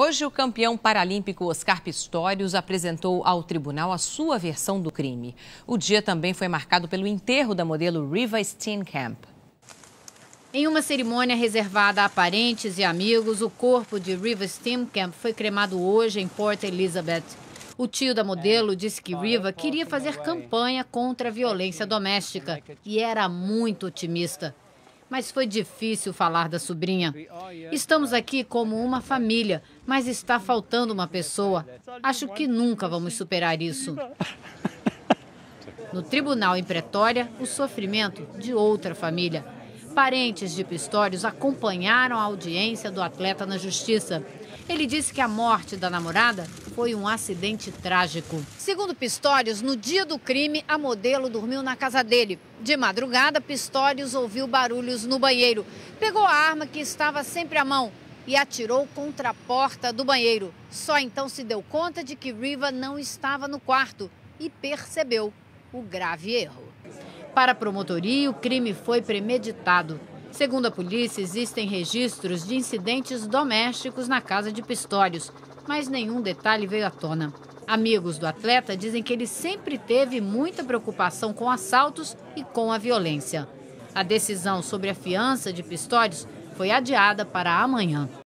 Hoje, o campeão paralímpico Oscar Pistorius apresentou ao tribunal a sua versão do crime. O dia também foi marcado pelo enterro da modelo Riva Steenkamp. Em uma cerimônia reservada a parentes e amigos, o corpo de Riva Steenkamp foi cremado hoje em Port Elizabeth. O tio da modelo disse que Riva queria fazer campanha contra a violência doméstica e era muito otimista mas foi difícil falar da sobrinha. Estamos aqui como uma família, mas está faltando uma pessoa. Acho que nunca vamos superar isso. No tribunal em Pretória, o sofrimento de outra família. Parentes de Pistórios acompanharam a audiência do atleta na justiça. Ele disse que a morte da namorada foi um acidente trágico. Segundo Pistórios, no dia do crime, a modelo dormiu na casa dele. De madrugada, Pistórios ouviu barulhos no banheiro. Pegou a arma que estava sempre à mão e atirou contra a porta do banheiro. Só então se deu conta de que Riva não estava no quarto e percebeu o grave erro. Para a promotoria, o crime foi premeditado. Segundo a polícia, existem registros de incidentes domésticos na casa de Pistórios, mas nenhum detalhe veio à tona. Amigos do atleta dizem que ele sempre teve muita preocupação com assaltos e com a violência. A decisão sobre a fiança de Pistórios foi adiada para amanhã.